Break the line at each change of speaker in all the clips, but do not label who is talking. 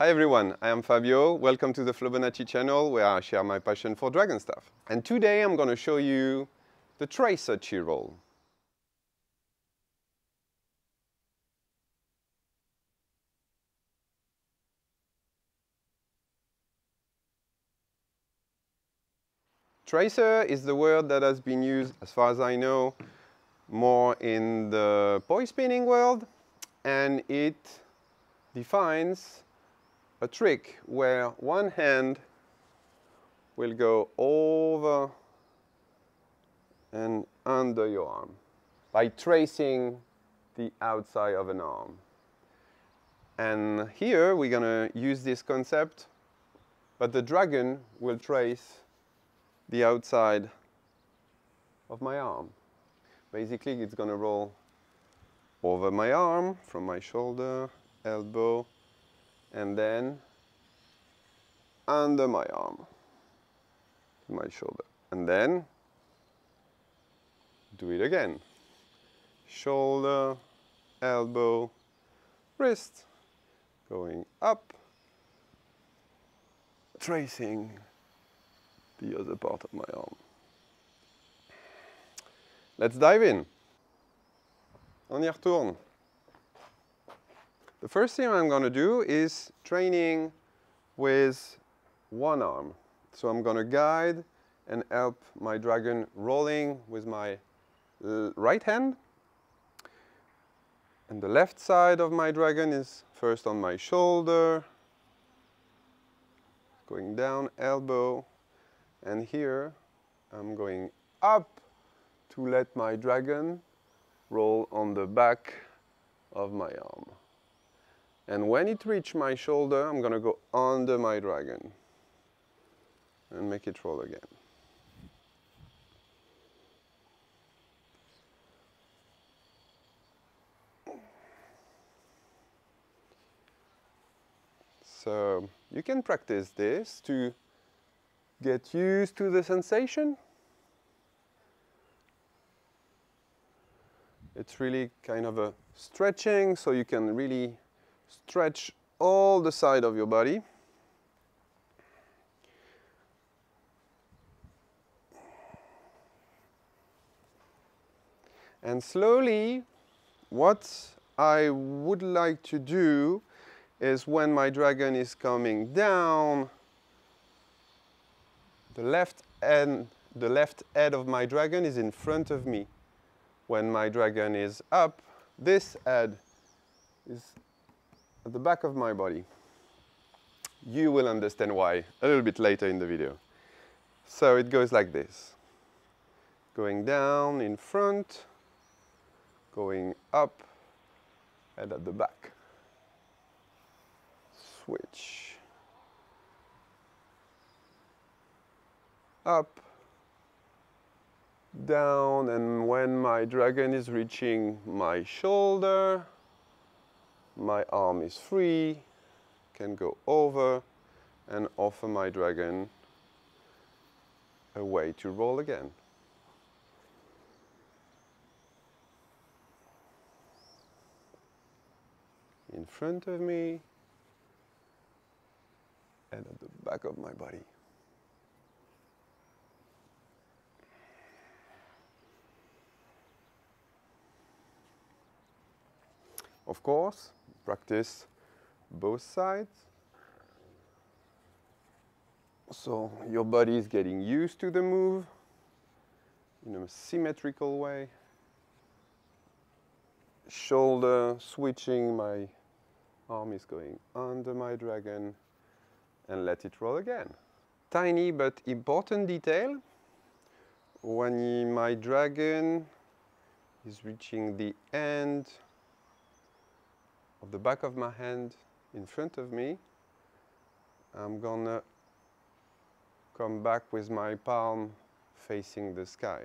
Hi everyone, I am Fabio. Welcome to the Flowbonacci channel where I share my passion for dragon staff. And today I'm going to show you the tracer chi roll. Tracer is the word that has been used, as far as I know, more in the poi spinning world, and it defines a trick where one hand will go over and under your arm by tracing the outside of an arm. And here we're going to use this concept, but the dragon will trace the outside of my arm. Basically, it's going to roll over my arm, from my shoulder, elbow, and then under my arm, my shoulder. And then do it again. Shoulder, elbow, wrist, going up, tracing the other part of my arm. Let's dive in. On y retourne. The first thing I'm going to do is training with one arm. So I'm going to guide and help my dragon rolling with my right hand. And the left side of my dragon is first on my shoulder, going down, elbow, and here I'm going up to let my dragon roll on the back of my arm. And when it reaches my shoulder, I'm going to go under my dragon and make it roll again. So you can practice this to get used to the sensation. It's really kind of a stretching, so you can really stretch all the side of your body. And slowly, what I would like to do is when my dragon is coming down, the left end, the left head of my dragon is in front of me. When my dragon is up, this head is at the back of my body. You will understand why a little bit later in the video. So it goes like this. Going down in front, going up and at the back. Switch. up, down, and when my dragon is reaching my shoulder, my arm is free, can go over and offer my dragon a way to roll again. In front of me and at the back of my body. Of course, practice both sides. So your body is getting used to the move in a symmetrical way. Shoulder switching, my arm is going under my dragon and let it roll again. Tiny but important detail. When my dragon is reaching the end of the back of my hand in front of me. I'm gonna come back with my palm facing the sky.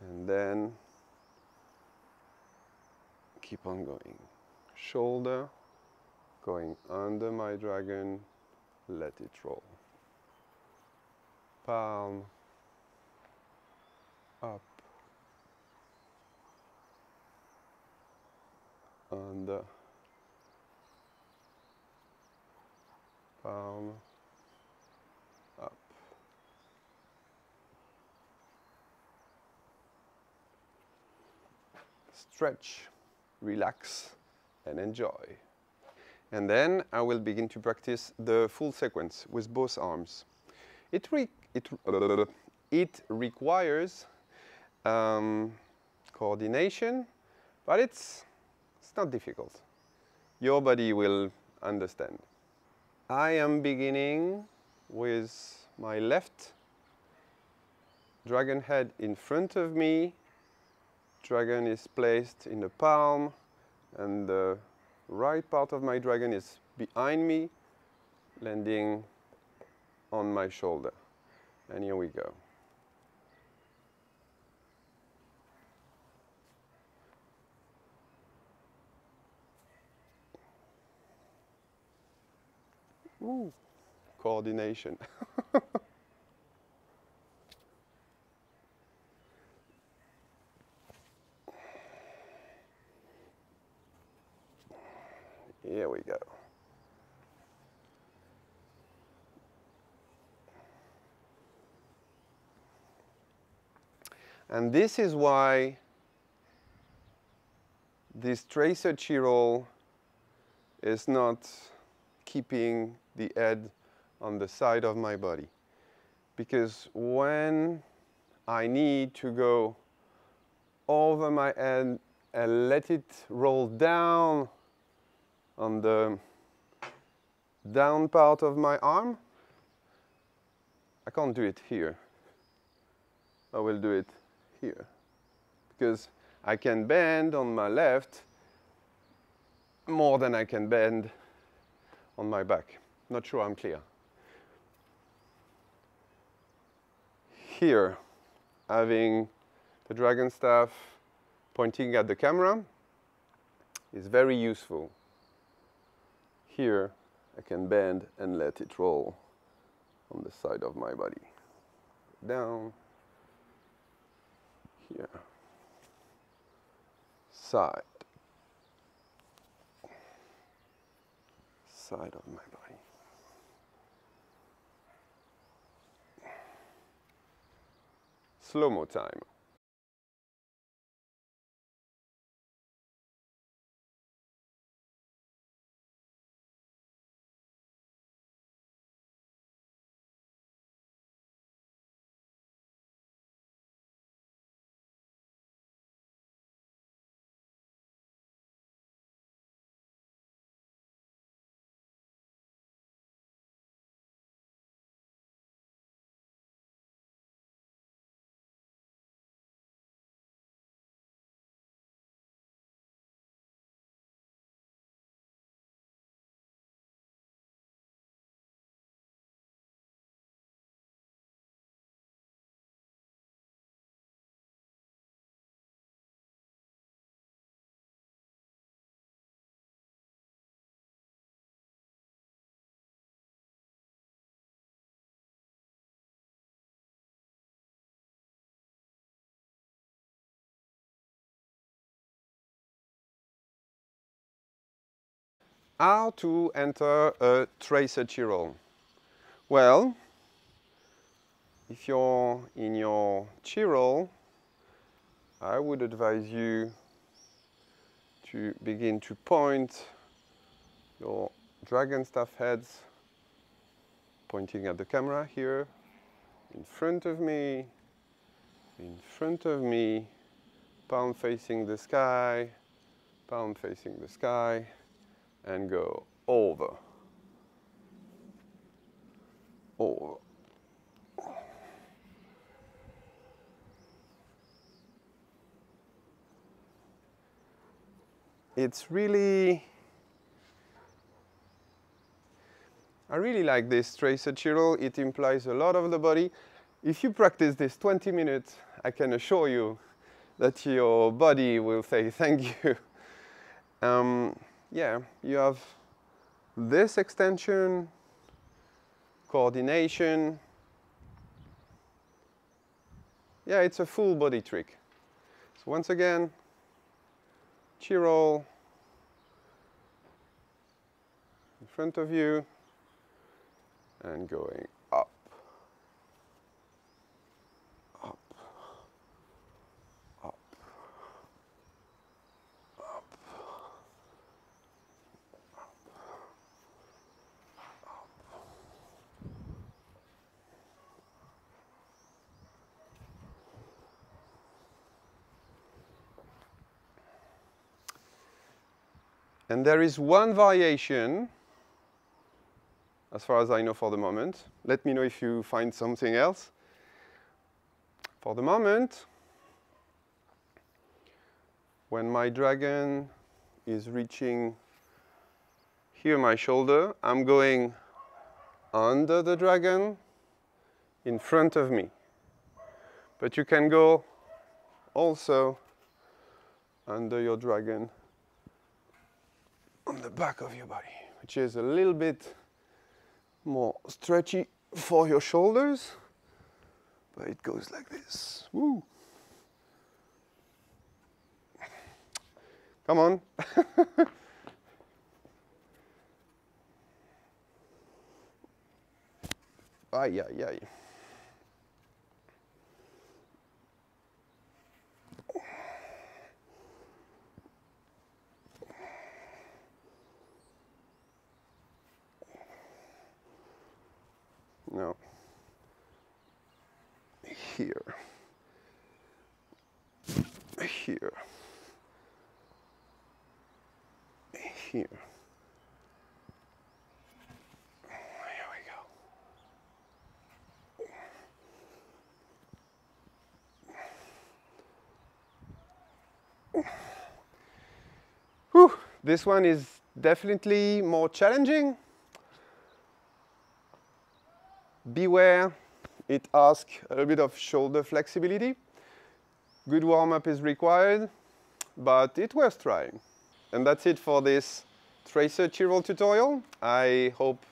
And then keep on going. Shoulder going under my dragon, let it roll. Palm up on the palm up. Stretch, relax, and enjoy. And then I will begin to practice the full sequence with both arms. It, re it, it requires um, coordination, but it's not difficult. Your body will understand. I am beginning with my left dragon head in front of me. Dragon is placed in the palm and the right part of my dragon is behind me, landing on my shoulder. And here we go. Ooh, coordination. Here we go. And this is why this tracer chi is not keeping the head on the side of my body. Because when I need to go over my head and let it roll down on the down part of my arm, I can't do it here. I will do it here. Because I can bend on my left more than I can bend on my back. Not sure I'm clear. Here, having the dragon staff pointing at the camera is very useful. Here, I can bend and let it roll on the side of my body. Down, here, side, side of my body. Slow-mo time. How to enter a tracer chi roll? Well, if you're in your chi roll, I would advise you to begin to point your dragon staff heads pointing at the camera here, in front of me, in front of me, palm facing the sky, palm facing the sky, and go over, over. It's really, I really like this tracer chi roll. It implies a lot of the body. If you practice this 20 minutes, I can assure you that your body will say thank you. Um, yeah, you have this extension, coordination. Yeah, it's a full body trick. So once again, chi roll in front of you and going And there is one variation, as far as I know for the moment. Let me know if you find something else. For the moment, when my dragon is reaching here my shoulder, I'm going under the dragon in front of me. But you can go also under your dragon on the back of your body, which is a little bit more stretchy for your shoulders, but it goes like this. Woo! Come on. ay, ay, ay. No. Here. Here. Here. Here we go. Whew, this one is definitely more challenging. Beware, it asks a little bit of shoulder flexibility. Good warm-up is required, but it's worth trying. And that's it for this tracer chi-roll tutorial. I hope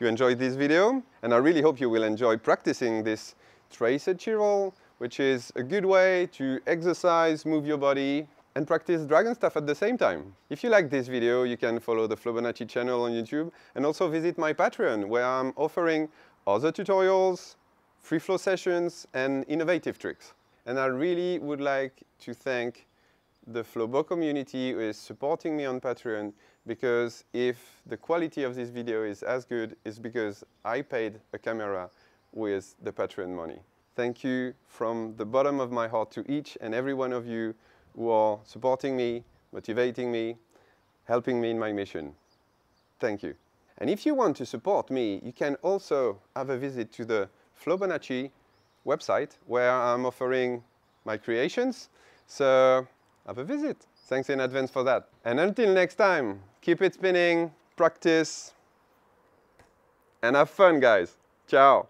you enjoyed this video, and I really hope you will enjoy practicing this tracer chi-roll, which is a good way to exercise, move your body, and practice dragon staff at the same time. If you like this video, you can follow the Flowbonacci channel on YouTube and also visit my Patreon where I'm offering other tutorials, free flow sessions, and innovative tricks. And I really would like to thank the Flowbo community is supporting me on Patreon because if the quality of this video is as good, it's because I paid a camera with the Patreon money. Thank you from the bottom of my heart to each and every one of you who are supporting me, motivating me, helping me in my mission. Thank you. And if you want to support me, you can also have a visit to the Flowbonacci website where I'm offering my creations. So have a visit. Thanks in advance for that. And until next time, keep it spinning, practice, and have fun, guys. Ciao.